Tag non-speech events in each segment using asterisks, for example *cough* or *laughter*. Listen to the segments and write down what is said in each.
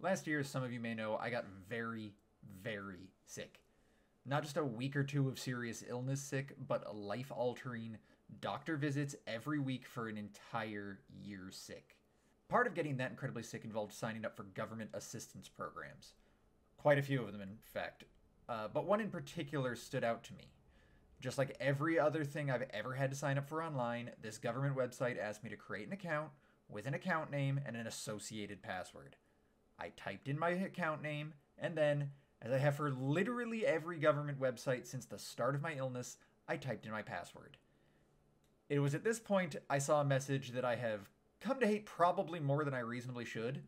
Last year, some of you may know, I got very, very sick. Not just a week or two of serious illness sick, but a life altering doctor visits every week for an entire year sick. Part of getting that incredibly sick involved signing up for government assistance programs. Quite a few of them, in fact. Uh, but one in particular stood out to me. Just like every other thing I've ever had to sign up for online, this government website asked me to create an account with an account name and an associated password. I typed in my account name, and then, as I have for literally every government website since the start of my illness, I typed in my password. It was at this point I saw a message that I have come to hate probably more than I reasonably should.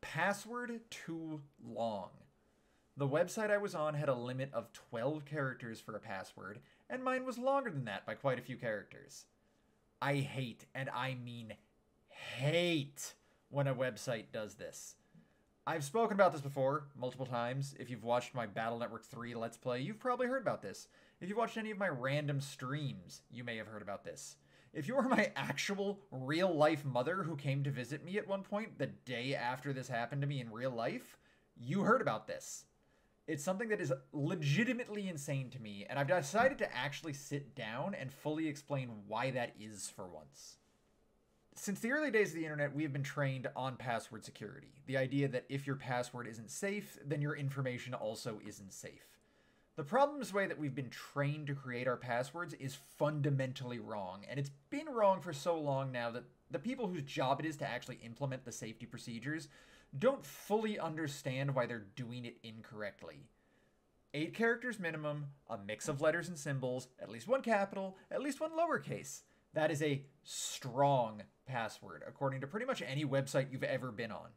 Password too long. The website I was on had a limit of 12 characters for a password, and mine was longer than that by quite a few characters. I hate, and I mean hate, when a website does this. I've spoken about this before, multiple times. If you've watched my Battle Network 3 Let's Play, you've probably heard about this. If you've watched any of my random streams, you may have heard about this. If you are my *laughs* actual real life mother who came to visit me at one point the day after this happened to me in real life, you heard about this. It's something that is legitimately insane to me, and I've decided to actually sit down and fully explain why that is for once. Since the early days of the internet, we have been trained on password security. The idea that if your password isn't safe, then your information also isn't safe. The problem's way that we've been trained to create our passwords is fundamentally wrong, and it's been wrong for so long now that the people whose job it is to actually implement the safety procedures don't fully understand why they're doing it incorrectly. Eight characters minimum, a mix of letters and symbols, at least one capital, at least one lowercase. That is a strong password, according to pretty much any website you've ever been on.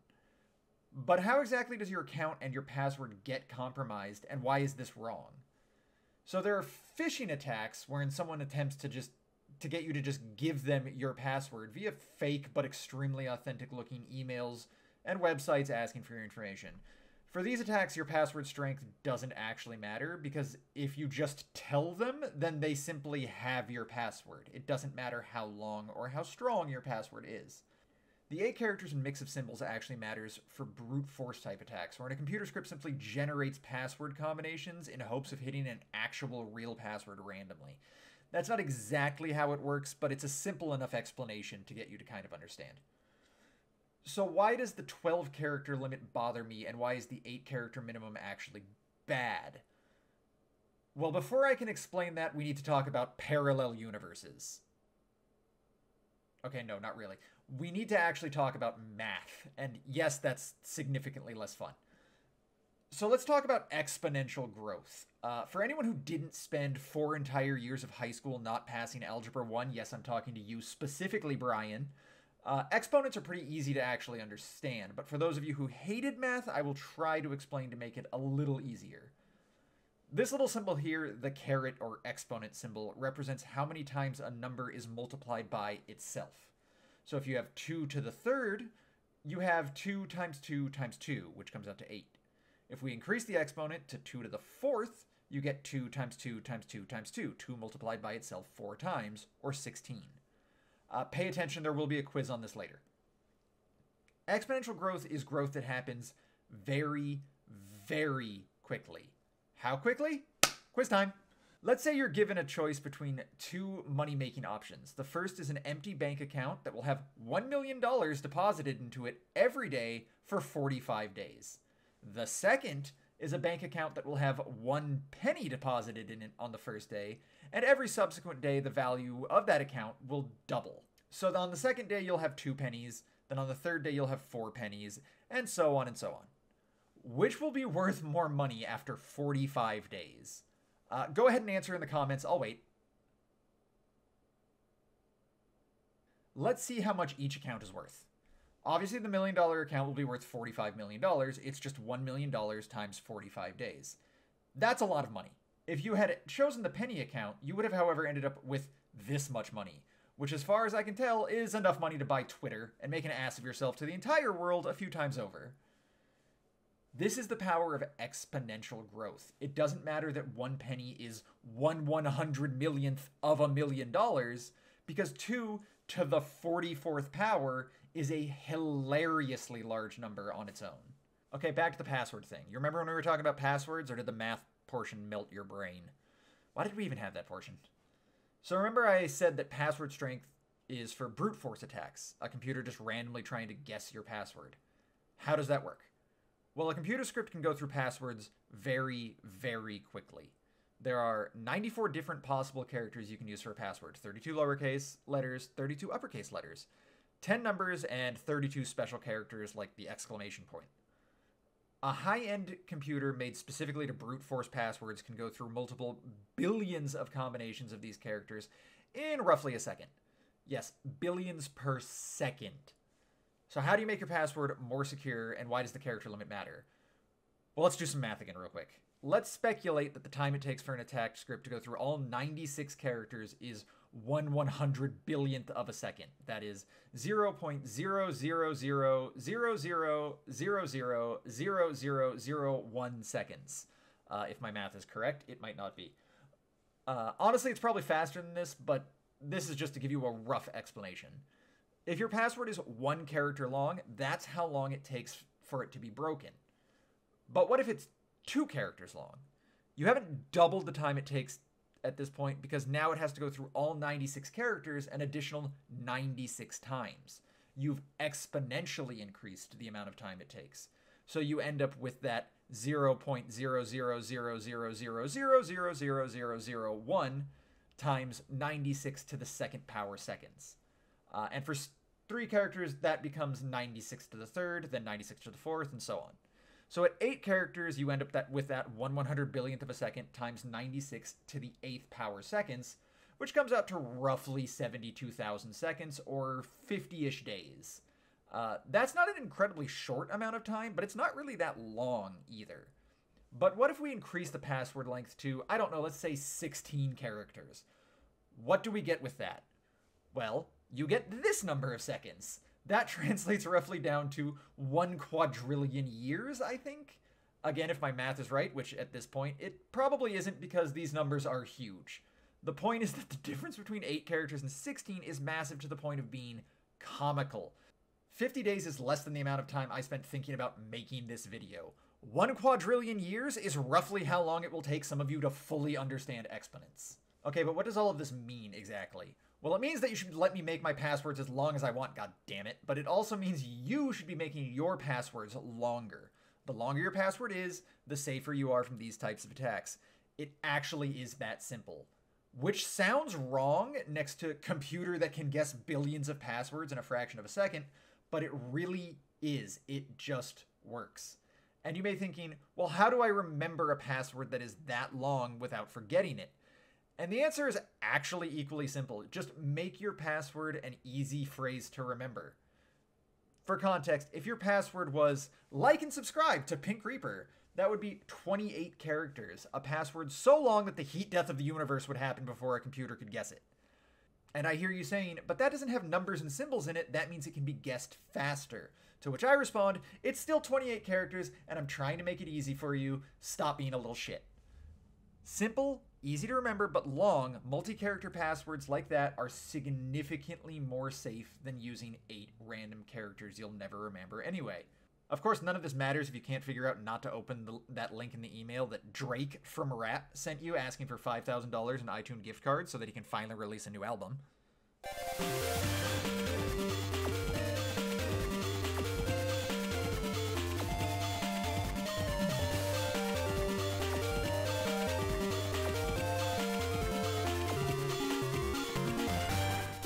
But how exactly does your account and your password get compromised, and why is this wrong? So there are phishing attacks wherein someone attempts to just to get you to just give them your password via fake but extremely authentic looking emails and websites asking for your information. For these attacks, your password strength doesn't actually matter because if you just tell them, then they simply have your password. It doesn't matter how long or how strong your password is. The eight characters and mix of symbols actually matters for brute force type attacks, wherein a computer script simply generates password combinations in hopes of hitting an actual real password randomly. That's not exactly how it works, but it's a simple enough explanation to get you to kind of understand. So why does the 12 character limit bother me, and why is the 8 character minimum actually bad? Well, before I can explain that, we need to talk about parallel universes. Okay, no, not really we need to actually talk about math. And yes, that's significantly less fun. So let's talk about exponential growth. Uh, for anyone who didn't spend four entire years of high school not passing Algebra 1, yes, I'm talking to you specifically, Brian. Uh, exponents are pretty easy to actually understand, but for those of you who hated math, I will try to explain to make it a little easier. This little symbol here, the caret or exponent symbol, represents how many times a number is multiplied by itself. So if you have 2 to the third, you have 2 times 2 times 2, which comes out to 8. If we increase the exponent to 2 to the fourth, you get 2 times 2 times 2 times 2, 2 multiplied by itself 4 times, or 16. Uh, pay attention, there will be a quiz on this later. Exponential growth is growth that happens very, very quickly. How quickly? Quiz time. Let's say you're given a choice between two money making options. The first is an empty bank account that will have $1 million deposited into it every day for 45 days. The second is a bank account that will have one penny deposited in it on the first day, and every subsequent day the value of that account will double. So on the second day you'll have two pennies, then on the third day you'll have four pennies, and so on and so on. Which will be worth more money after 45 days? Uh, go ahead and answer in the comments. I'll wait. Let's see how much each account is worth. Obviously, the million dollar account will be worth $45 million. It's just $1 million times 45 days. That's a lot of money. If you had chosen the penny account, you would have, however, ended up with this much money, which, as far as I can tell, is enough money to buy Twitter and make an ass of yourself to the entire world a few times over. This is the power of exponential growth. It doesn't matter that one penny is one one hundred millionth of a million dollars, because two to the 44th power is a hilariously large number on its own. Okay, back to the password thing. You remember when we were talking about passwords, or did the math portion melt your brain? Why did we even have that portion? So remember I said that password strength is for brute force attacks, a computer just randomly trying to guess your password. How does that work? Well, a computer script can go through passwords very, very quickly. There are 94 different possible characters you can use for a password 32 lowercase letters, 32 uppercase letters, 10 numbers, and 32 special characters like the exclamation point. A high end computer made specifically to brute force passwords can go through multiple billions of combinations of these characters in roughly a second. Yes, billions per second. So, how do you make your password more secure and why does the character limit matter? Well, let's do some math again, real quick. Let's speculate that the time it takes for an attack script to go through all 96 characters is one one hundred billionth of a second. That is zero point zero zero zero zero zero zero zero zero zero zero one seconds. Uh, if my math is correct, it might not be. Uh, honestly, it's probably faster than this, but this is just to give you a rough explanation. If your password is one character long, that's how long it takes for it to be broken. But what if it's two characters long? You haven't doubled the time it takes at this point because now it has to go through all 96 characters an additional 96 times. You've exponentially increased the amount of time it takes. So you end up with that 0.00000000001 times 96 to the second power seconds. Uh, and for three characters, that becomes 96 to the third, then 96 to the fourth, and so on. So at eight characters, you end up that with that one one hundred billionth of a second times 96 to the eighth power seconds, which comes out to roughly 72,000 seconds or 50-ish days. Uh, that's not an incredibly short amount of time, but it's not really that long either. But what if we increase the password length to, I don't know, let's say 16 characters? What do we get with that? Well, you get this number of seconds. That translates roughly down to one quadrillion years, I think. Again, if my math is right, which at this point it probably isn't because these numbers are huge. The point is *laughs* that the difference between 8 characters and 16 is massive to the point of being comical. 50 days is less than the amount of time I spent thinking about making this video. One quadrillion years is roughly how long it will take some of you to fully understand exponents. Okay, but what does all of this mean exactly? Well, it means that you should let me make my passwords as long as I want, god damn it. But it also means you should be making your passwords longer. The longer your password is, the safer you are from these types of attacks. It actually is that simple. Which sounds wrong next to computer that can guess billions of passwords in a fraction of a second, but it really is. It just works. And you may be thinking, well, how do I remember a password that is that long without forgetting it? And the answer is actually equally simple. Just make your password an easy phrase to remember. For context, if your password was like and subscribe to Pink Reaper, that would be 28 characters, a password so long that the heat death of the universe would happen before a computer could guess it. And I hear you saying, but that doesn't have numbers and symbols in it, that means it can be guessed faster. To which I respond, it's still 28 characters, and I'm trying to make it easy for you. Stop being a little shit. Simple Easy to remember but long, multi character passwords like that are significantly more safe than using eight random characters you'll never remember anyway. Of course, none of this matters if you can't figure out not to open the, that link in the email that Drake from Rap sent you asking for $5,000 in iTunes gift cards so that he can finally release a new album.